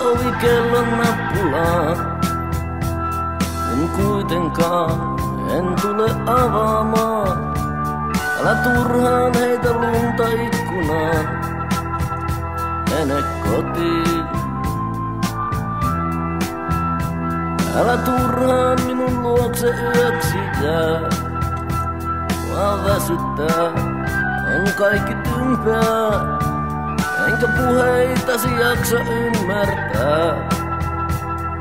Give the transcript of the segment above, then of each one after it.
ovi kellon nappulaan. Kun kuitenkaan en tule avaamaan. Älä turhaan heitä lunta ikkunaan. Mene kotiin. Älä turhaan minun luokse yöksi jää. Mua väsyttää, on kaikki tympää. Enkä puheitasi jaksa ymmärtää.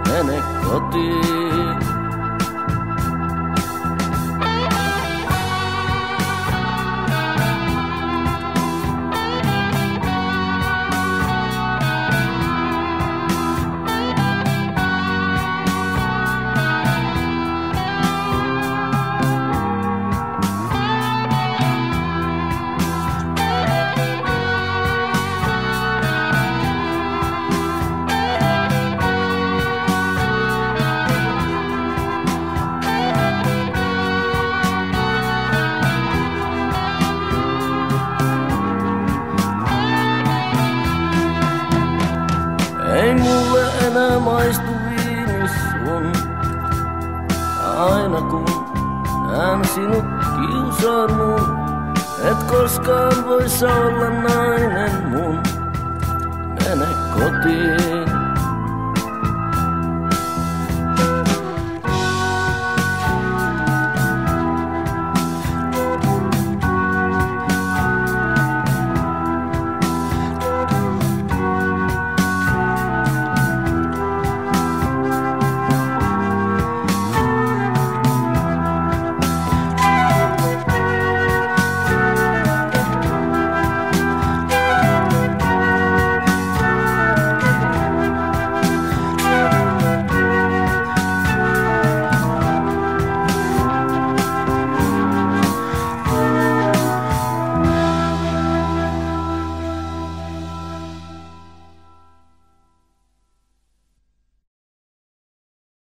Mene kotiin. Enää maistu viini. Aina kun näen sinut kiusannut, et koskaan voi olla nainen mun. Mene kotiin.